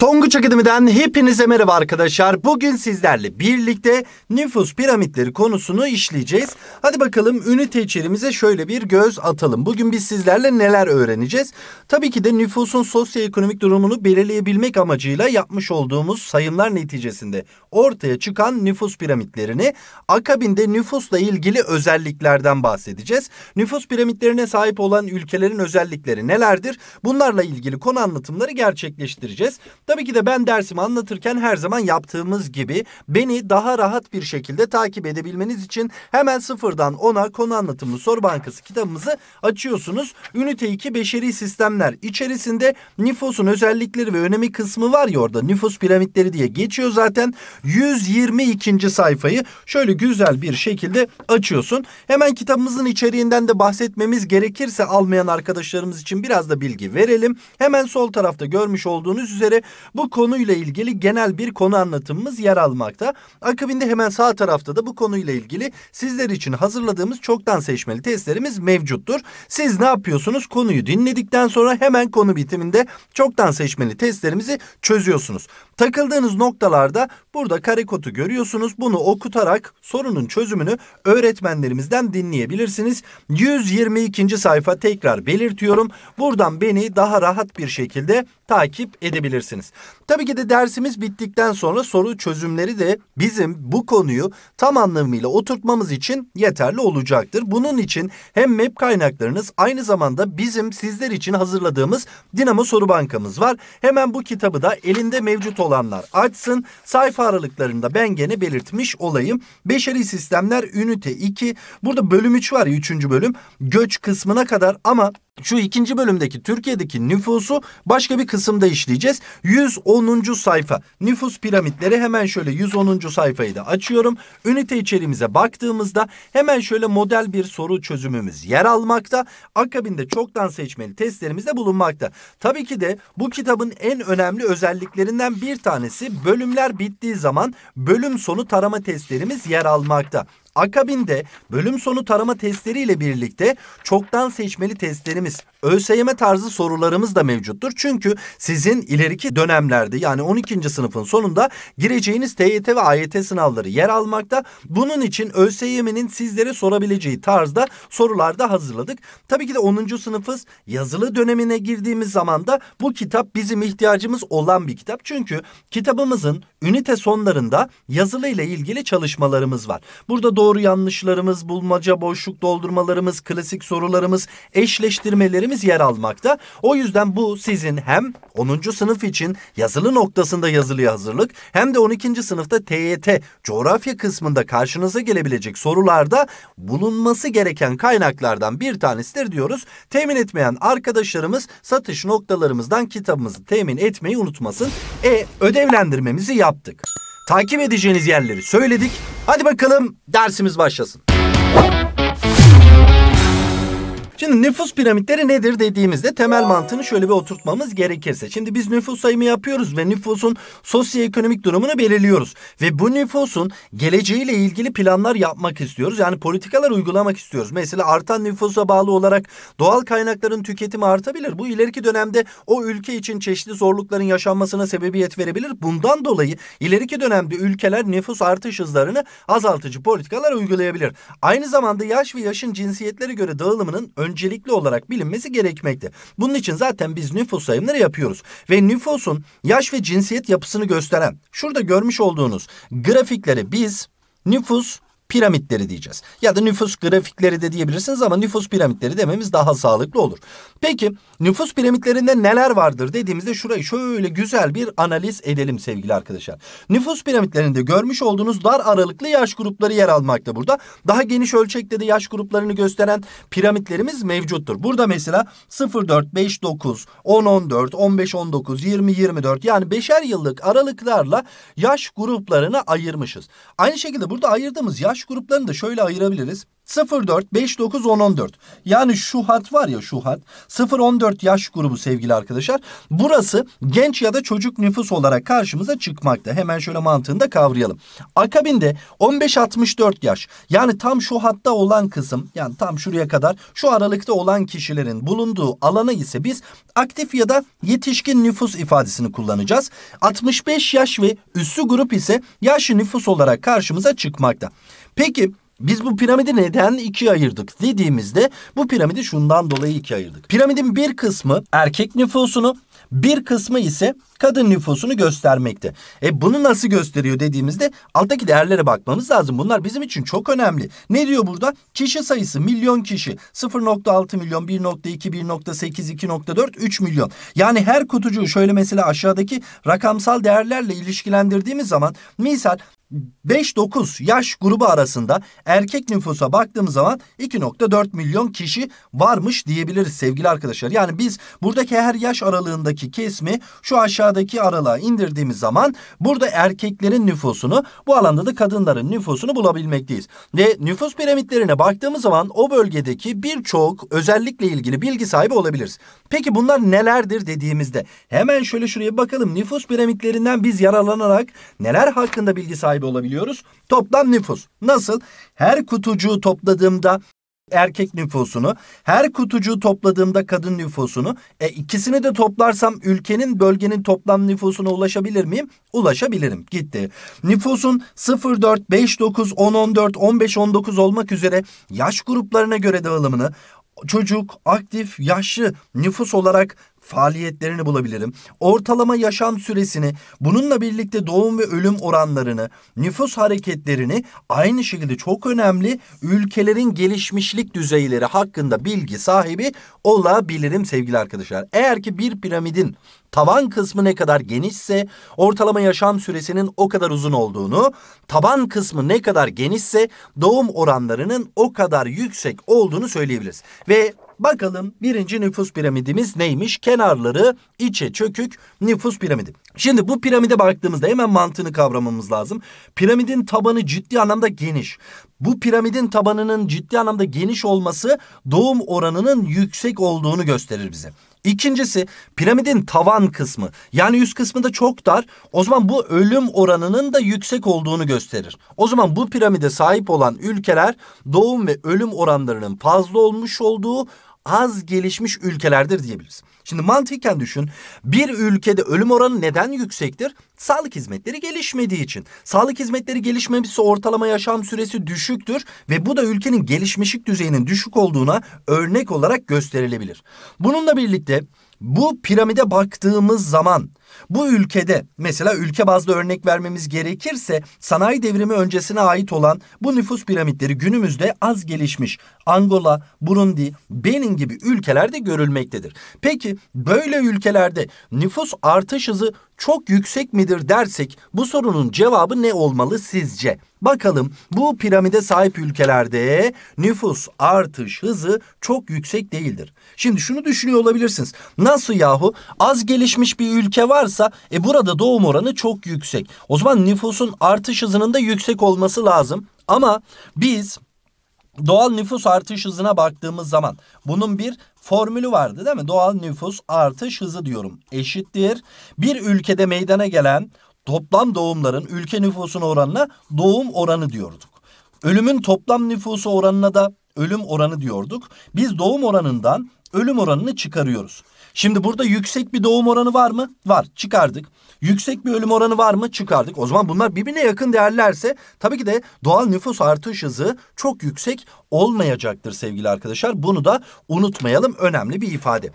Tonguç Akademi'den hepinize merhaba arkadaşlar. Bugün sizlerle birlikte nüfus piramitleri konusunu işleyeceğiz. Hadi bakalım ünite içerimize şöyle bir göz atalım. Bugün biz sizlerle neler öğreneceğiz? Tabii ki de nüfusun sosyoekonomik durumunu belirleyebilmek amacıyla yapmış olduğumuz sayımlar neticesinde ortaya çıkan nüfus piramitlerini, akabinde nüfusla ilgili özelliklerden bahsedeceğiz. Nüfus piramitlerine sahip olan ülkelerin özellikleri nelerdir? Bunlarla ilgili konu anlatımları gerçekleştireceğiz. Tabii ki de ben dersimi anlatırken her zaman yaptığımız gibi beni daha rahat bir şekilde takip edebilmeniz için hemen sıfırdan ona konu anlatımlı soru bankası kitabımızı açıyorsunuz. Ünite 2 Beşeri Sistemler içerisinde nüfusun özellikleri ve önemi kısmı var ya orada nüfus piramitleri diye geçiyor zaten. 122. sayfayı şöyle güzel bir şekilde açıyorsun. Hemen kitabımızın içeriğinden de bahsetmemiz gerekirse almayan arkadaşlarımız için biraz da bilgi verelim. Hemen sol tarafta görmüş olduğunuz üzere bu konuyla ilgili genel bir konu anlatımımız yer almakta. Akabinde hemen sağ tarafta da bu konuyla ilgili sizler için hazırladığımız çoktan seçmeli testlerimiz mevcuttur. Siz ne yapıyorsunuz? Konuyu dinledikten sonra hemen konu bitiminde çoktan seçmeli testlerimizi çözüyorsunuz. Takıldığınız noktalarda burada kare kodu görüyorsunuz. Bunu okutarak sorunun çözümünü öğretmenlerimizden dinleyebilirsiniz. 122. sayfa tekrar belirtiyorum. Buradan beni daha rahat bir şekilde takip edebilirsiniz. Tabii ki de dersimiz bittikten sonra soru çözümleri de bizim bu konuyu tam anlamıyla oturtmamız için yeterli olacaktır. Bunun için hem map kaynaklarınız aynı zamanda bizim sizler için hazırladığımız Dinamo Soru Bankamız var. Hemen bu kitabı da elinde mevcut olanlar açsın. Sayfa aralıklarında ben gene belirtmiş olayım. Beşeri Sistemler Ünite 2. Burada bölüm 3 var ya 3. bölüm. Göç kısmına kadar ama şu ikinci bölümdeki Türkiye'deki nüfusu başka bir kısımda işleyeceğiz. 110. sayfa nüfus piramitleri hemen şöyle 110. sayfayı da açıyorum. Ünite içeriğimize baktığımızda hemen şöyle model bir soru çözümümüz yer almakta. Akabinde çoktan seçmeli testlerimiz de bulunmakta. Tabii ki de bu kitabın en önemli özelliklerinden bir tanesi bölümler bittiği zaman bölüm sonu tarama testlerimiz yer almakta. Akabinde bölüm sonu tarama testleriyle birlikte çoktan seçmeli testlerimiz, ÖSYM tarzı sorularımız da mevcuttur. Çünkü sizin ileriki dönemlerde yani 12. sınıfın sonunda gireceğiniz TYT ve AYT sınavları yer almakta. Bunun için ÖSYM'nin sizlere sorabileceği tarzda sorular da hazırladık. Tabii ki de 10. sınıfız yazılı dönemine girdiğimiz zaman da bu kitap bizim ihtiyacımız olan bir kitap. Çünkü kitabımızın ünite sonlarında yazılı ile ilgili çalışmalarımız var. Burada doğru yanlışlarımız, bulmaca boşluk doldurmalarımız, klasik sorularımız, eşleştirmelerimiz yer almakta. O yüzden bu sizin hem 10. sınıf için yazılı noktasında yazılıya hazırlık hem de 12. sınıfta TYT coğrafya kısmında karşınıza gelebilecek sorularda bulunması gereken kaynaklardan bir tanesidir diyoruz. Temin etmeyen arkadaşlarımız satış noktalarımızdan kitabımızı temin etmeyi unutmasın. E ödevlendirmemizi yaptık. Takip edeceğiniz yerleri söyledik. Hadi bakalım dersimiz başlasın. Şimdi nüfus piramitleri nedir dediğimizde temel mantığını şöyle bir oturtmamız gerekirse. Şimdi biz nüfus sayımı yapıyoruz ve nüfusun sosyoekonomik durumunu belirliyoruz. Ve bu nüfusun geleceğiyle ilgili planlar yapmak istiyoruz. Yani politikalar uygulamak istiyoruz. Mesela artan nüfusa bağlı olarak doğal kaynakların tüketimi artabilir. Bu ileriki dönemde o ülke için çeşitli zorlukların yaşanmasına sebebiyet verebilir. Bundan dolayı ileriki dönemde ülkeler nüfus artış hızlarını azaltıcı politikalar uygulayabilir. Aynı zamanda yaş ve yaşın cinsiyetlere göre dağılımının öncelikli olarak bilinmesi gerekmekte. Bunun için zaten biz nüfus sayımları yapıyoruz. Ve nüfusun yaş ve cinsiyet yapısını gösteren şurada görmüş olduğunuz grafikleri biz nüfus piramitleri diyeceğiz. Ya da nüfus grafikleri de diyebilirsiniz ama nüfus piramitleri dememiz daha sağlıklı olur. Peki nüfus piramitlerinde neler vardır dediğimizde şurayı şöyle güzel bir analiz edelim sevgili arkadaşlar. Nüfus piramitlerinde görmüş olduğunuz dar aralıklı yaş grupları yer almakta burada. Daha geniş ölçekte de yaş gruplarını gösteren piramitlerimiz mevcuttur. Burada mesela 0, 4, 5, 9, 10, 14, 15, 19, 20, 24 yani beşer yıllık aralıklarla yaş gruplarını ayırmışız. Aynı şekilde burada ayırdığımız yaş gruplarını da şöyle ayırabiliriz. 04, 59, 10, 14. Yani şu hat var ya şu hat 0-14 yaş grubu sevgili arkadaşlar. Burası genç ya da çocuk nüfus olarak karşımıza çıkmakta. Hemen şöyle mantığını da kavrayalım. Akabinde 15-64 yaş yani tam şu hatta olan kısım yani tam şuraya kadar şu aralıkta olan kişilerin bulunduğu alana ise biz aktif ya da yetişkin nüfus ifadesini kullanacağız. 65 yaş ve üstü grup ise yaş nüfus olarak karşımıza çıkmakta. Peki biz bu piramidi neden ikiye ayırdık dediğimizde bu piramidi şundan dolayı ikiye ayırdık. Piramidin bir kısmı erkek nüfusunu bir kısmı ise kadın nüfusunu göstermekte. E bunu nasıl gösteriyor dediğimizde alttaki değerlere bakmamız lazım. Bunlar bizim için çok önemli. Ne diyor burada? Kişi sayısı milyon kişi. 0.6 milyon, 1.2, 1.8, 2.4, 3 milyon. Yani her kutucuğu şöyle mesela aşağıdaki rakamsal değerlerle ilişkilendirdiğimiz zaman misal 5-9 yaş grubu arasında erkek nüfusa baktığımız zaman 2.4 milyon kişi varmış diyebiliriz sevgili arkadaşlar. Yani biz buradaki her yaş aralığındaki kesmi şu aşağıdaki aralığa indirdiğimiz zaman burada erkeklerin nüfusunu bu alanda da kadınların nüfusunu bulabilmekteyiz. Ve nüfus piramitlerine baktığımız zaman o bölgedeki birçok özellikle ilgili bilgi sahibi olabiliriz. Peki bunlar nelerdir dediğimizde hemen şöyle şuraya bakalım. Nüfus piramitlerinden biz yararlanarak neler hakkında bilgi sahibi olabiliyoruz. Toplam nüfus. Nasıl? Her kutucuğu topladığımda erkek nüfusunu, her kutucuğu topladığımda kadın nüfusunu, e ikisini de toplarsam ülkenin, bölgenin toplam nüfusuna ulaşabilir miyim? Ulaşabilirim. Gitti. Nüfusun 0, 4, 5, 9, 10, 14, 15, 19 olmak üzere yaş gruplarına göre dağılımını çocuk, aktif, yaşlı nüfus olarak faaliyetlerini bulabilirim. Ortalama yaşam süresini, bununla birlikte doğum ve ölüm oranlarını, nüfus hareketlerini aynı şekilde çok önemli ülkelerin gelişmişlik düzeyleri hakkında bilgi sahibi olabilirim sevgili arkadaşlar. Eğer ki bir piramidin tavan kısmı ne kadar genişse ortalama yaşam süresinin o kadar uzun olduğunu, taban kısmı ne kadar genişse doğum oranlarının o kadar yüksek olduğunu söyleyebiliriz. Ve Bakalım birinci nüfus piramidimiz neymiş? Kenarları içe çökük nüfus piramidi. Şimdi bu piramide baktığımızda hemen mantığını kavramamız lazım. Piramidin tabanı ciddi anlamda geniş. Bu piramidin tabanının ciddi anlamda geniş olması doğum oranının yüksek olduğunu gösterir bize. İkincisi piramidin tavan kısmı yani üst kısmı da çok dar. O zaman bu ölüm oranının da yüksek olduğunu gösterir. O zaman bu piramide sahip olan ülkeler doğum ve ölüm oranlarının fazla olmuş olduğu az gelişmiş ülkelerdir diyebiliriz. Şimdi mantıken düşün. Bir ülkede ölüm oranı neden yüksektir? Sağlık hizmetleri gelişmediği için. Sağlık hizmetleri gelişmemişse ortalama yaşam süresi düşüktür ve bu da ülkenin gelişmişlik düzeyinin düşük olduğuna örnek olarak gösterilebilir. Bununla birlikte bu piramide baktığımız zaman bu ülkede mesela ülke bazlı örnek vermemiz gerekirse sanayi devrimi öncesine ait olan bu nüfus piramitleri günümüzde az gelişmiş Angola, Burundi, Benin gibi ülkelerde görülmektedir. Peki böyle ülkelerde nüfus artış hızı çok yüksek midir dersek bu sorunun cevabı ne olmalı sizce? Bakalım bu piramide sahip ülkelerde nüfus artış hızı çok yüksek değildir. Şimdi şunu düşünüyor olabilirsiniz. Nasıl yahu? Az gelişmiş bir ülke varsa e burada doğum oranı çok yüksek. O zaman nüfusun artış hızının da yüksek olması lazım. Ama biz doğal nüfus artış hızına baktığımız zaman bunun bir formülü vardı değil mi? Doğal nüfus artış hızı diyorum. Eşittir. Bir ülkede meydana gelen toplam doğumların ülke nüfusuna oranına doğum oranı diyorduk. Ölümün toplam nüfusu oranına da ölüm oranı diyorduk. Biz doğum oranından ölüm oranını çıkarıyoruz. Şimdi burada yüksek bir doğum oranı var mı? Var. Çıkardık. Yüksek bir ölüm oranı var mı? Çıkardık. O zaman bunlar birbirine yakın değerlerse tabii ki de doğal nüfus artış hızı çok yüksek olmayacaktır sevgili arkadaşlar. Bunu da unutmayalım. Önemli bir ifade.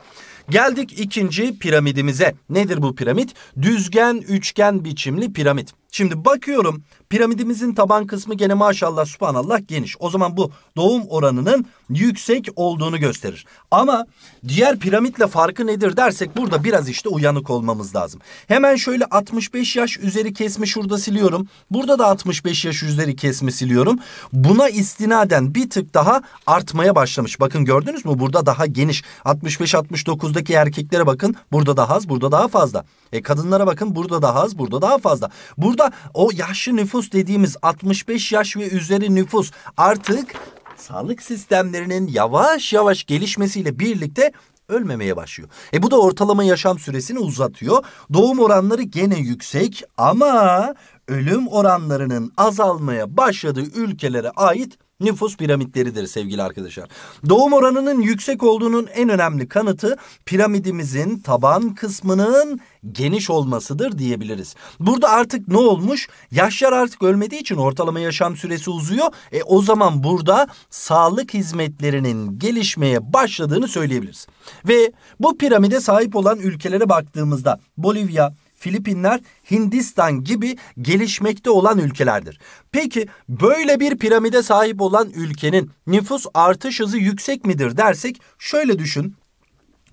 Geldik ikinci piramidimize. Nedir bu piramit? Düzgen, üçgen biçimli piramit. Şimdi bakıyorum piramidimizin taban kısmı gene maşallah subhanallah geniş. O zaman bu doğum oranının yüksek olduğunu gösterir. Ama diğer piramitle farkı nedir dersek burada biraz işte uyanık olmamız lazım. Hemen şöyle 65 yaş üzeri kesmi şurada siliyorum. Burada da 65 yaş üzeri kesmi siliyorum. Buna istinaden bir tık daha artmaya başlamış. Bakın gördünüz mü burada daha geniş. 65-69'daki erkeklere bakın burada daha az burada daha fazla. E kadınlara bakın burada daha az burada daha fazla. Burada o yaşlı nüfus dediğimiz 65 yaş ve üzeri nüfus artık sağlık sistemlerinin yavaş yavaş gelişmesiyle birlikte ölmemeye başlıyor. E bu da ortalama yaşam süresini uzatıyor. Doğum oranları gene yüksek ama ölüm oranlarının azalmaya başladığı ülkelere ait nüfus piramitleridir sevgili arkadaşlar. Doğum oranının yüksek olduğunun en önemli kanıtı piramidimizin taban kısmının geniş olmasıdır diyebiliriz. Burada artık ne olmuş? Yaşlar artık ölmediği için ortalama yaşam süresi uzuyor. E o zaman burada sağlık hizmetlerinin gelişmeye başladığını söyleyebiliriz. Ve bu piramide sahip olan ülkelere baktığımızda Bolivya, Filipinler, Hindistan gibi gelişmekte olan ülkelerdir. Peki böyle bir piramide sahip olan ülkenin nüfus artış hızı yüksek midir dersek şöyle düşün.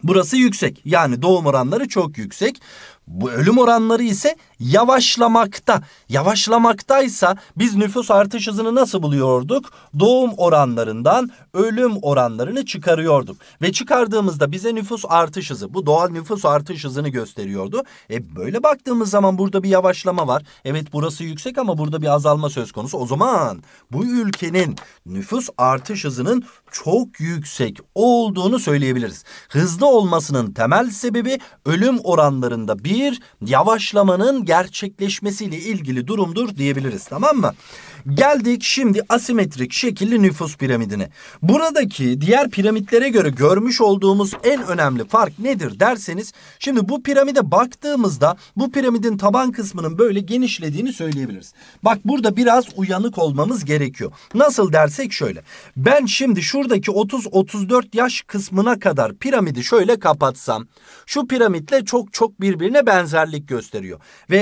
Burası yüksek. Yani doğum oranları çok yüksek. Bu ölüm oranları ise yavaşlamakta. Yavaşlamaktaysa biz nüfus artış hızını nasıl buluyorduk? Doğum oranlarından ölüm oranlarını çıkarıyorduk. Ve çıkardığımızda bize nüfus artış hızı, bu doğal nüfus artış hızını gösteriyordu. E böyle baktığımız zaman burada bir yavaşlama var. Evet burası yüksek ama burada bir azalma söz konusu. O zaman bu ülkenin nüfus artış hızının çok yüksek olduğunu söyleyebiliriz. Hızlı olmasının temel sebebi ölüm oranlarında bir yavaşlamanın gerçekleşmesiyle ilgili durumdur diyebiliriz tamam mı? Geldik şimdi asimetrik şekilli nüfus piramidine. Buradaki diğer piramitlere göre görmüş olduğumuz en önemli fark nedir derseniz şimdi bu piramide baktığımızda bu piramidin taban kısmının böyle genişlediğini söyleyebiliriz. Bak burada biraz uyanık olmamız gerekiyor. Nasıl dersek şöyle. Ben şimdi şuradaki 30-34 yaş kısmına kadar piramidi şöyle kapatsam şu piramitle çok çok birbirine benzerlik gösteriyor. Ve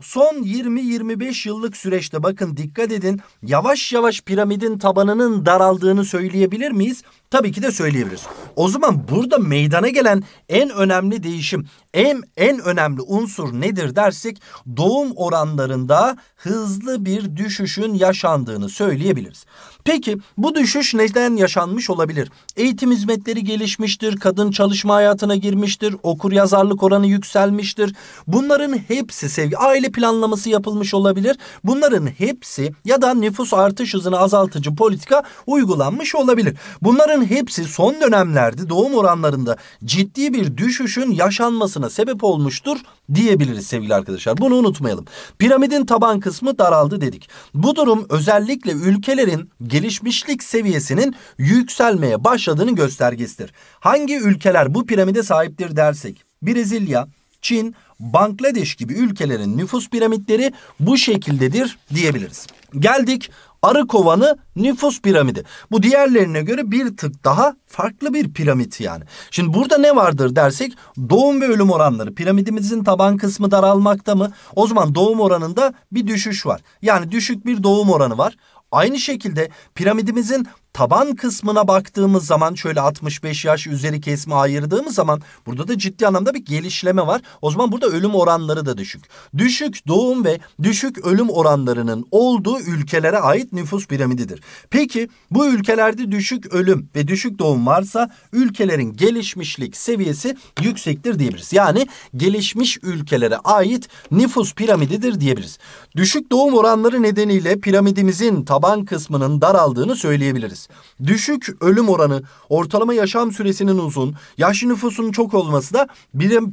son 20-25 yıllık süreçte bakın dikkat edin yavaş yavaş piramidin tabanının daraldığını söyleyebilir miyiz? Tabii ki de söyleyebiliriz. O zaman burada meydana gelen en önemli değişim, en en önemli unsur nedir dersek doğum oranlarında hızlı bir düşüşün yaşandığını söyleyebiliriz. Peki bu düşüş neden yaşanmış olabilir? Eğitim hizmetleri gelişmiştir, kadın çalışma hayatına girmiştir, okur yazarlık oranı yükselmiştir. Bunların hepsi sevgi aile planlaması yapılmış olabilir. Bunların hepsi ya da nüfus artış hızını azaltıcı politika uygulanmış olabilir. Bunların hepsi son dönemlerde doğum oranlarında ciddi bir düşüşün yaşanmasına sebep olmuştur diyebiliriz sevgili arkadaşlar. Bunu unutmayalım. Piramidin taban kısmı daraldı dedik. Bu durum özellikle ülkelerin gelişmişlik seviyesinin yükselmeye başladığını göstergesidir. Hangi ülkeler bu piramide sahiptir dersek Brezilya, Çin, Bangladeş gibi ülkelerin nüfus piramitleri bu şekildedir diyebiliriz. Geldik arı kovanı nüfus piramidi. Bu diğerlerine göre bir tık daha farklı bir piramit yani. Şimdi burada ne vardır dersek doğum ve ölüm oranları piramidimizin taban kısmı daralmakta mı? O zaman doğum oranında bir düşüş var. Yani düşük bir doğum oranı var. Aynı şekilde piramidimizin taban kısmına baktığımız zaman şöyle 65 yaş üzeri kesme ayırdığımız zaman burada da ciddi anlamda bir gelişleme var. O zaman burada ölüm oranları da düşük. Düşük doğum ve düşük ölüm oranlarının olduğu ülkelere ait nüfus piramididir. Peki bu ülkelerde düşük ölüm ve düşük doğum varsa ülkelerin gelişmişlik seviyesi yüksektir diyebiliriz. Yani gelişmiş ülkelere ait nüfus piramididir diyebiliriz. Düşük doğum oranları nedeniyle piramidimizin taban kısmının daraldığını söyleyebiliriz. Düşük ölüm oranı, ortalama yaşam süresinin uzun, yaşlı nüfusun çok olması da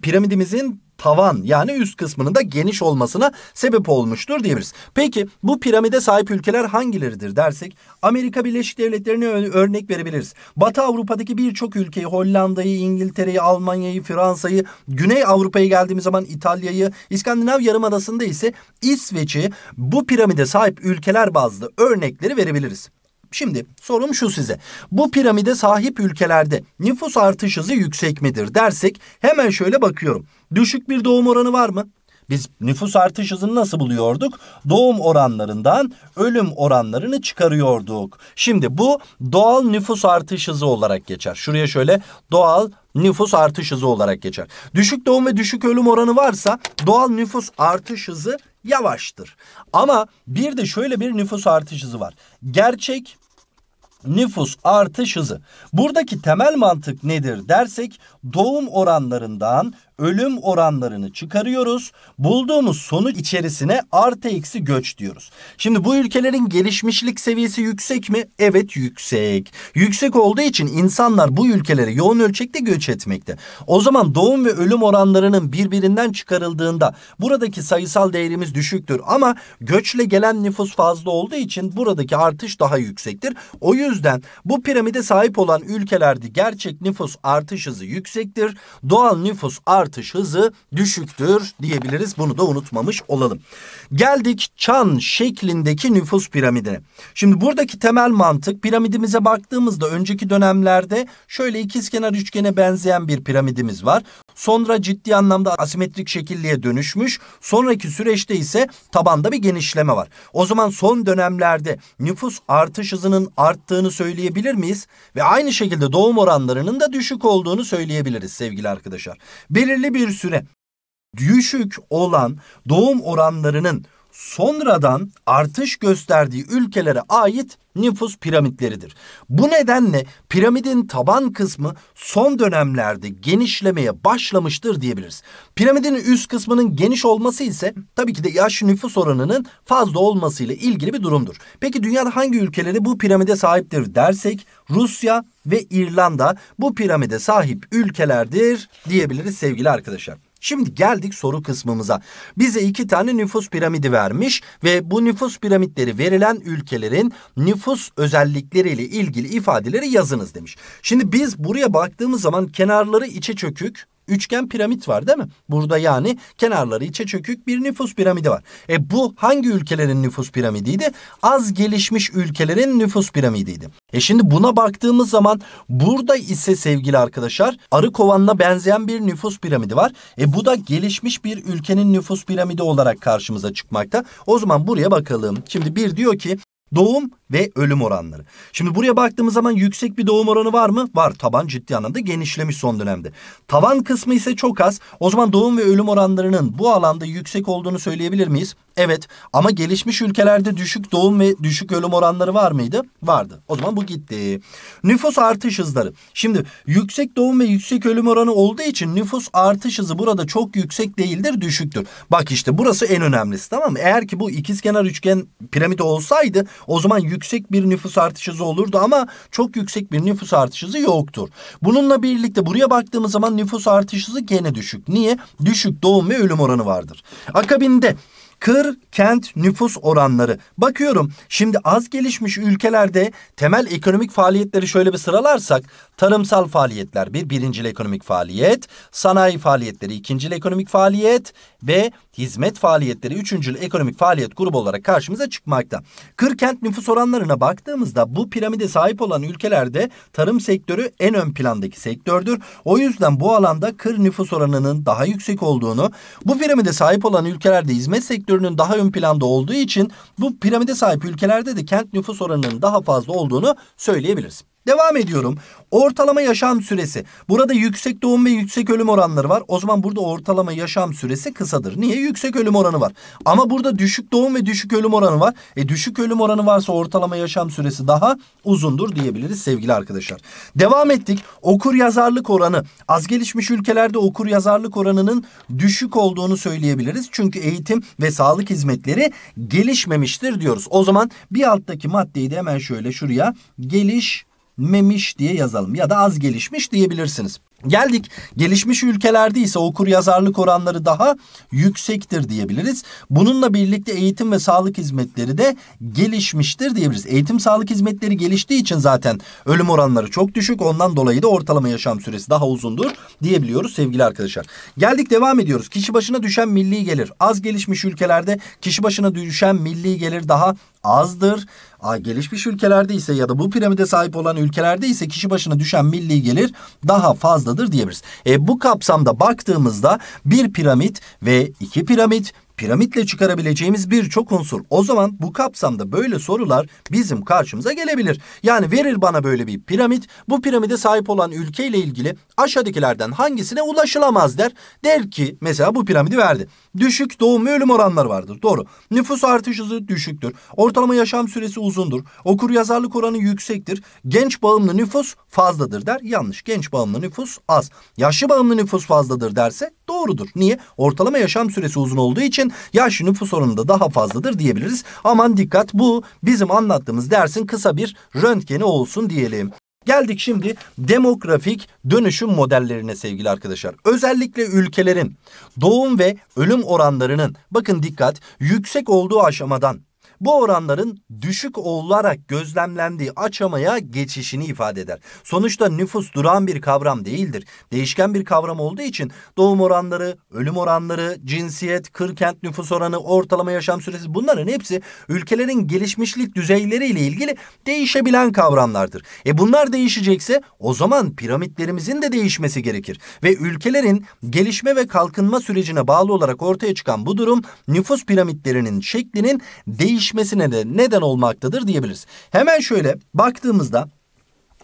piramidimizin tavan yani üst kısmının da geniş olmasına sebep olmuştur diyebiliriz. Peki bu piramide sahip ülkeler hangileridir dersek Amerika Birleşik Devletleri'ne örnek verebiliriz. Batı Avrupa'daki birçok ülkeyi Hollanda'yı, İngiltere'yi, Almanya'yı, Fransa'yı, Güney Avrupa'ya geldiğimiz zaman İtalya'yı, İskandinav Yarımadası'nda ise İsveç'i bu piramide sahip ülkeler bazlı örnekleri verebiliriz. Şimdi sorum şu size. Bu piramide sahip ülkelerde nüfus artış hızı yüksek midir dersek hemen şöyle bakıyorum. Düşük bir doğum oranı var mı? Biz nüfus artış hızını nasıl buluyorduk? Doğum oranlarından ölüm oranlarını çıkarıyorduk. Şimdi bu doğal nüfus artış hızı olarak geçer. Şuraya şöyle doğal nüfus artış hızı olarak geçer. Düşük doğum ve düşük ölüm oranı varsa doğal nüfus artış hızı yavaştır. Ama bir de şöyle bir nüfus artış hızı var. Gerçek nüfus artış hızı. Buradaki temel mantık nedir dersek doğum oranlarından ölüm oranlarını çıkarıyoruz. Bulduğumuz sonuç içerisine artı eksi göç diyoruz. Şimdi bu ülkelerin gelişmişlik seviyesi yüksek mi? Evet yüksek. Yüksek olduğu için insanlar bu ülkelere yoğun ölçekte göç etmekte. O zaman doğum ve ölüm oranlarının birbirinden çıkarıldığında buradaki sayısal değerimiz düşüktür ama göçle gelen nüfus fazla olduğu için buradaki artış daha yüksektir. O yüzden bu piramide sahip olan ülkelerde gerçek nüfus artış hızı yüksektir. Doğal nüfus artış hızı düşüktür diyebiliriz. Bunu da unutmamış olalım. Geldik çan şeklindeki nüfus piramidine. Şimdi buradaki temel mantık piramidimize baktığımızda önceki dönemlerde şöyle ikizkenar üçgene benzeyen bir piramidimiz var. Sonra ciddi anlamda asimetrik şekilliğe dönüşmüş. Sonraki süreçte ise tabanda bir genişleme var. O zaman son dönemlerde nüfus artış hızının arttığını söyleyebilir miyiz? Ve aynı şekilde doğum oranlarının da düşük olduğunu söyleyebiliriz sevgili arkadaşlar. Belirli bir süre düşük olan doğum oranlarının sonradan artış gösterdiği ülkelere ait nüfus piramitleridir. Bu nedenle piramidin taban kısmı son dönemlerde genişlemeye başlamıştır diyebiliriz. Piramidin üst kısmının geniş olması ise tabii ki de yaş nüfus oranının fazla olmasıyla ilgili bir durumdur. Peki dünyada hangi ülkeleri bu piramide sahiptir dersek Rusya ve İrlanda bu piramide sahip ülkelerdir diyebiliriz sevgili arkadaşlar. Şimdi geldik soru kısmımıza. Bize iki tane nüfus piramidi vermiş ve bu nüfus piramitleri verilen ülkelerin nüfus özellikleriyle ilgili ifadeleri yazınız demiş. Şimdi biz buraya baktığımız zaman kenarları içe çökük, üçgen piramit var değil mi? Burada yani kenarları içe çökük bir nüfus piramidi var. E bu hangi ülkelerin nüfus piramidiydi? Az gelişmiş ülkelerin nüfus piramidiydi. E şimdi buna baktığımız zaman burada ise sevgili arkadaşlar arı kovanına benzeyen bir nüfus piramidi var. E bu da gelişmiş bir ülkenin nüfus piramidi olarak karşımıza çıkmakta. O zaman buraya bakalım. Şimdi bir diyor ki Doğum ve ölüm oranları. Şimdi buraya baktığımız zaman yüksek bir doğum oranı var mı? Var. Taban ciddi anlamda genişlemiş son dönemde. Tavan kısmı ise çok az. O zaman doğum ve ölüm oranlarının bu alanda yüksek olduğunu söyleyebilir miyiz? Evet ama gelişmiş ülkelerde düşük doğum ve düşük ölüm oranları var mıydı? Vardı. O zaman bu gitti. Nüfus artış hızları. Şimdi yüksek doğum ve yüksek ölüm oranı olduğu için nüfus artış hızı burada çok yüksek değildir, düşüktür. Bak işte burası en önemlisi tamam mı? Eğer ki bu ikizkenar üçgen piramidi olsaydı o zaman yüksek bir nüfus artış olurdu ama çok yüksek bir nüfus artış yoktur. Bununla birlikte buraya baktığımız zaman nüfus artış hızı gene düşük. Niye? Düşük doğum ve ölüm oranı vardır. Akabinde Kır, kent, nüfus oranları. Bakıyorum şimdi az gelişmiş ülkelerde temel ekonomik faaliyetleri şöyle bir sıralarsak tarımsal faaliyetler bir birincil ekonomik faaliyet, sanayi faaliyetleri ikincil ekonomik faaliyet ve hizmet faaliyetleri üçüncül ekonomik faaliyet grubu olarak karşımıza çıkmakta. Kır kent nüfus oranlarına baktığımızda bu piramide sahip olan ülkelerde tarım sektörü en ön plandaki sektördür. O yüzden bu alanda kır nüfus oranının daha yüksek olduğunu, bu piramide sahip olan ülkelerde hizmet sektörünün daha ön planda olduğu için bu piramide sahip ülkelerde de kent nüfus oranının daha fazla olduğunu söyleyebiliriz. Devam ediyorum. Ortalama yaşam süresi. Burada yüksek doğum ve yüksek ölüm oranları var. O zaman burada ortalama yaşam süresi kısadır. Niye? Yüksek ölüm oranı var. Ama burada düşük doğum ve düşük ölüm oranı var. E düşük ölüm oranı varsa ortalama yaşam süresi daha uzundur diyebiliriz sevgili arkadaşlar. Devam ettik. Okur yazarlık oranı. Az gelişmiş ülkelerde okur yazarlık oranının düşük olduğunu söyleyebiliriz. Çünkü eğitim ve sağlık hizmetleri gelişmemiştir diyoruz. O zaman bir alttaki maddeyi de hemen şöyle şuraya geliş memiş diye yazalım ya da az gelişmiş diyebilirsiniz. Geldik gelişmiş ülkelerde ise okur yazarlık oranları daha yüksektir diyebiliriz. Bununla birlikte eğitim ve sağlık hizmetleri de gelişmiştir diyebiliriz. Eğitim sağlık hizmetleri geliştiği için zaten ölüm oranları çok düşük. Ondan dolayı da ortalama yaşam süresi daha uzundur diyebiliyoruz sevgili arkadaşlar. Geldik devam ediyoruz. Kişi başına düşen milli gelir. Az gelişmiş ülkelerde kişi başına düşen milli gelir daha azdır. A, gelişmiş ülkelerde ise ya da bu piramide sahip olan ülkelerde ise kişi başına düşen milli gelir daha fazladır diyebiliriz. E, bu kapsamda baktığımızda bir piramit ve iki piramit piramitle çıkarabileceğimiz birçok unsur. O zaman bu kapsamda böyle sorular bizim karşımıza gelebilir. Yani verir bana böyle bir piramit. Bu piramide sahip olan ülkeyle ilgili aşağıdakilerden hangisine ulaşılamaz der. Der ki mesela bu piramidi verdi. Düşük doğum ve ölüm oranları vardır. Doğru. Nüfus artış hızı düşüktür. Ortalama yaşam süresi uzundur. Okur yazarlık oranı yüksektir. Genç bağımlı nüfus fazladır der. Yanlış. Genç bağımlı nüfus az. Yaşlı bağımlı nüfus fazladır derse doğrudur. Niye? Ortalama yaşam süresi uzun olduğu için yaşlı nüfus oranında daha fazladır diyebiliriz. Aman dikkat bu bizim anlattığımız dersin kısa bir röntgeni olsun diyelim. Geldik şimdi demografik dönüşüm modellerine sevgili arkadaşlar. Özellikle ülkelerin doğum ve ölüm oranlarının bakın dikkat yüksek olduğu aşamadan bu oranların düşük olarak gözlemlendiği aşamaya geçişini ifade eder. Sonuçta nüfus duran bir kavram değildir. Değişken bir kavram olduğu için doğum oranları, ölüm oranları, cinsiyet, kır kent nüfus oranı, ortalama yaşam süresi bunların hepsi ülkelerin gelişmişlik düzeyleriyle ilgili değişebilen kavramlardır. E bunlar değişecekse o zaman piramitlerimizin de değişmesi gerekir. Ve ülkelerin gelişme ve kalkınma sürecine bağlı olarak ortaya çıkan bu durum nüfus piramitlerinin şeklinin değiş değişmesine de neden olmaktadır diyebiliriz. Hemen şöyle baktığımızda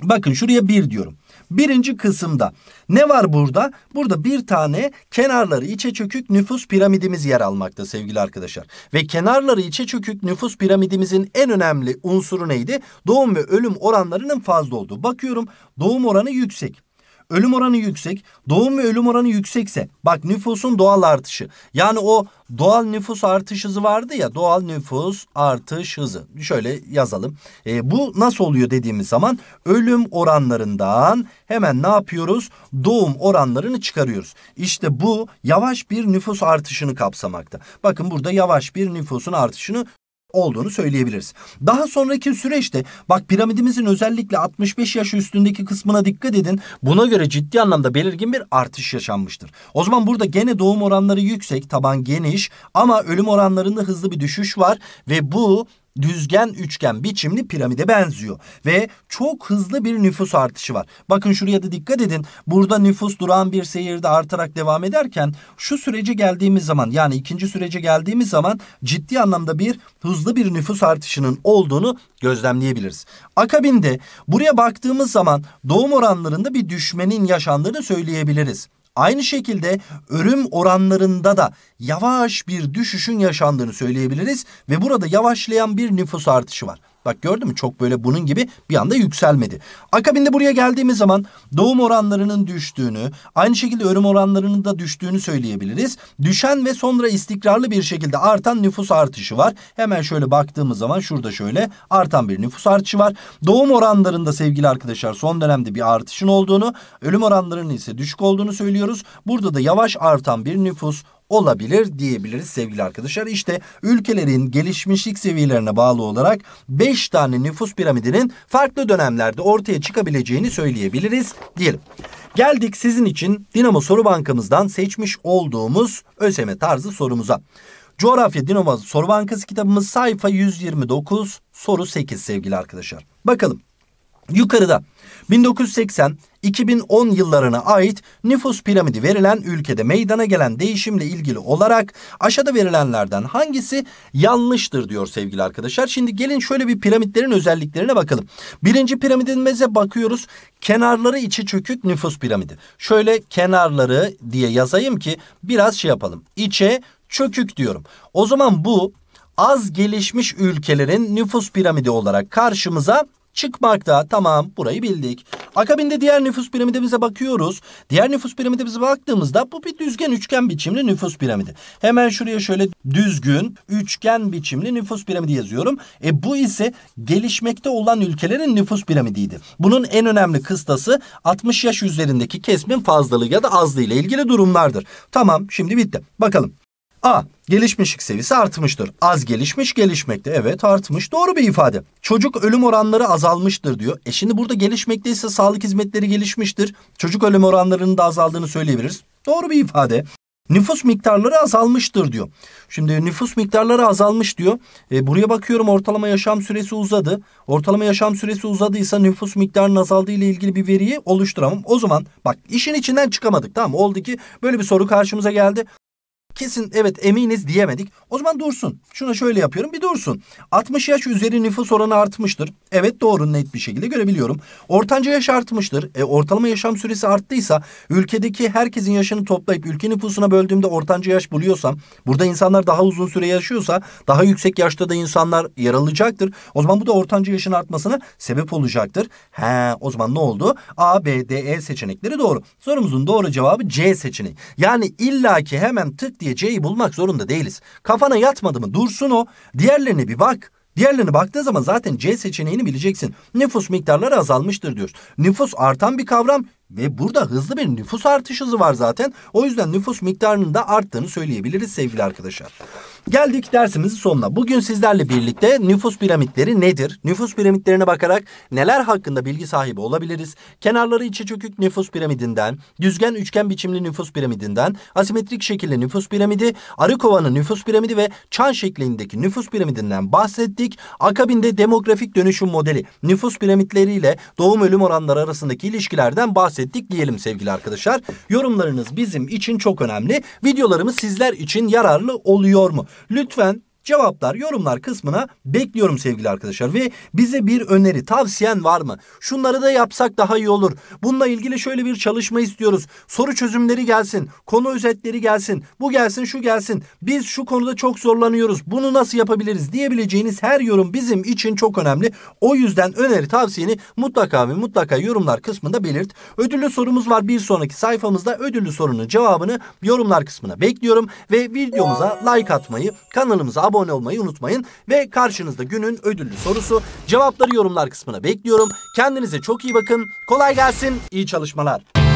bakın şuraya bir diyorum. Birinci kısımda ne var burada? Burada bir tane kenarları içe çökük nüfus piramidimiz yer almakta sevgili arkadaşlar. Ve kenarları içe çökük nüfus piramidimizin en önemli unsuru neydi? Doğum ve ölüm oranlarının fazla olduğu. Bakıyorum doğum oranı yüksek ölüm oranı yüksek, doğum ve ölüm oranı yüksekse bak nüfusun doğal artışı. Yani o doğal nüfus artış hızı vardı ya doğal nüfus artış hızı. Şöyle yazalım. E, bu nasıl oluyor dediğimiz zaman ölüm oranlarından hemen ne yapıyoruz? Doğum oranlarını çıkarıyoruz. İşte bu yavaş bir nüfus artışını kapsamakta. Bakın burada yavaş bir nüfusun artışını olduğunu söyleyebiliriz. Daha sonraki süreçte bak piramidimizin özellikle 65 yaş üstündeki kısmına dikkat edin. Buna göre ciddi anlamda belirgin bir artış yaşanmıştır. O zaman burada gene doğum oranları yüksek, taban geniş ama ölüm oranlarında hızlı bir düşüş var ve bu düzgen üçgen biçimli piramide benziyor. Ve çok hızlı bir nüfus artışı var. Bakın şuraya da dikkat edin. Burada nüfus durağan bir seyirde artarak devam ederken şu sürece geldiğimiz zaman yani ikinci sürece geldiğimiz zaman ciddi anlamda bir hızlı bir nüfus artışının olduğunu gözlemleyebiliriz. Akabinde buraya baktığımız zaman doğum oranlarında bir düşmenin yaşandığını söyleyebiliriz. Aynı şekilde ölüm oranlarında da yavaş bir düşüşün yaşandığını söyleyebiliriz ve burada yavaşlayan bir nüfus artışı var. Bak gördün mü çok böyle bunun gibi bir anda yükselmedi. Akabinde buraya geldiğimiz zaman doğum oranlarının düştüğünü, aynı şekilde ölüm oranlarının da düştüğünü söyleyebiliriz. Düşen ve sonra istikrarlı bir şekilde artan nüfus artışı var. Hemen şöyle baktığımız zaman şurada şöyle artan bir nüfus artışı var. Doğum oranlarında sevgili arkadaşlar son dönemde bir artışın olduğunu, ölüm oranlarının ise düşük olduğunu söylüyoruz. Burada da yavaş artan bir nüfus olabilir diyebiliriz sevgili arkadaşlar. İşte ülkelerin gelişmişlik seviyelerine bağlı olarak 5 tane nüfus piramidinin farklı dönemlerde ortaya çıkabileceğini söyleyebiliriz diyelim. Geldik sizin için Dinamo Soru Bankamızdan seçmiş olduğumuz ÖSYM tarzı sorumuza. Coğrafya Dinamo Soru Bankası kitabımız sayfa 129 soru 8 sevgili arkadaşlar. Bakalım. Yukarıda 1980-2010 yıllarına ait nüfus piramidi verilen ülkede meydana gelen değişimle ilgili olarak aşağıda verilenlerden hangisi yanlıştır diyor sevgili arkadaşlar. Şimdi gelin şöyle bir piramitlerin özelliklerine bakalım. Birinci piramidimize bakıyoruz. Kenarları içi çökük nüfus piramidi. Şöyle kenarları diye yazayım ki biraz şey yapalım. İçe çökük diyorum. O zaman bu az gelişmiş ülkelerin nüfus piramidi olarak karşımıza çıkmakta. Tamam burayı bildik. Akabinde diğer nüfus piramidimize bakıyoruz. Diğer nüfus piramidimize baktığımızda bu bir düzgen üçgen biçimli nüfus piramidi. Hemen şuraya şöyle düzgün üçgen biçimli nüfus piramidi yazıyorum. E bu ise gelişmekte olan ülkelerin nüfus piramidiydi. Bunun en önemli kıstası 60 yaş üzerindeki kesmin fazlalığı ya da azlığı ile ilgili durumlardır. Tamam şimdi bitti. Bakalım. A. Gelişmişlik seviyesi artmıştır. Az gelişmiş gelişmekte. Evet artmış. Doğru bir ifade. Çocuk ölüm oranları azalmıştır diyor. E şimdi burada gelişmekteyse sağlık hizmetleri gelişmiştir. Çocuk ölüm oranlarının da azaldığını söyleyebiliriz. Doğru bir ifade. Nüfus miktarları azalmıştır diyor. Şimdi nüfus miktarları azalmış diyor. E, buraya bakıyorum ortalama yaşam süresi uzadı. Ortalama yaşam süresi uzadıysa nüfus miktarının azaldığı ile ilgili bir veriyi oluşturamam. O zaman bak işin içinden çıkamadık tamam Oldu ki böyle bir soru karşımıza geldi. Kesin evet eminiz diyemedik. O zaman dursun. Şuna şöyle yapıyorum bir dursun. 60 yaş üzeri nüfus oranı artmıştır. Evet doğru net bir şekilde görebiliyorum. Ortanca yaş artmıştır. E, ortalama yaşam süresi arttıysa ülkedeki herkesin yaşını toplayıp ülke nüfusuna böldüğümde ortanca yaş buluyorsam burada insanlar daha uzun süre yaşıyorsa daha yüksek yaşta da insanlar yer alacaktır. O zaman bu da ortanca yaşın artmasına sebep olacaktır. He o zaman ne oldu? A, B, D, E seçenekleri doğru. Sorumuzun doğru cevabı C seçeneği. Yani illaki hemen tık diye C'yi bulmak zorunda değiliz. Kafana yatmadı mı dursun o. Diğerlerine bir bak. Diğerlerine baktığın zaman zaten C seçeneğini bileceksin. Nüfus miktarları azalmıştır diyoruz. Nüfus artan bir kavram ve burada hızlı bir nüfus artış hızı var zaten. O yüzden nüfus miktarının da arttığını söyleyebiliriz sevgili arkadaşlar. Geldik dersimizin sonuna. Bugün sizlerle birlikte nüfus piramitleri nedir? Nüfus piramitlerine bakarak neler hakkında bilgi sahibi olabiliriz? Kenarları içe çökük nüfus piramidinden, düzgen üçgen biçimli nüfus piramidinden, asimetrik şekilli nüfus piramidi, arı kovanı nüfus piramidi ve çan şeklindeki nüfus piramidinden bahsettik. Akabinde demografik dönüşüm modeli nüfus piramitleriyle doğum ölüm oranları arasındaki ilişkilerden bahsettik diyelim sevgili arkadaşlar. Yorumlarınız bizim için çok önemli. Videolarımız sizler için yararlı oluyor mu? Lütfen cevaplar, yorumlar kısmına bekliyorum sevgili arkadaşlar. Ve bize bir öneri, tavsiyen var mı? Şunları da yapsak daha iyi olur. Bununla ilgili şöyle bir çalışma istiyoruz. Soru çözümleri gelsin, konu özetleri gelsin, bu gelsin, şu gelsin. Biz şu konuda çok zorlanıyoruz. Bunu nasıl yapabiliriz diyebileceğiniz her yorum bizim için çok önemli. O yüzden öneri, tavsiyeni mutlaka ve mutlaka yorumlar kısmında belirt. Ödüllü sorumuz var bir sonraki sayfamızda. Ödüllü sorunun cevabını yorumlar kısmına bekliyorum. Ve videomuza like atmayı, kanalımıza abone olmayı unutmayın. Ve karşınızda günün ödüllü sorusu. Cevapları yorumlar kısmına bekliyorum. Kendinize çok iyi bakın. Kolay gelsin. İyi çalışmalar.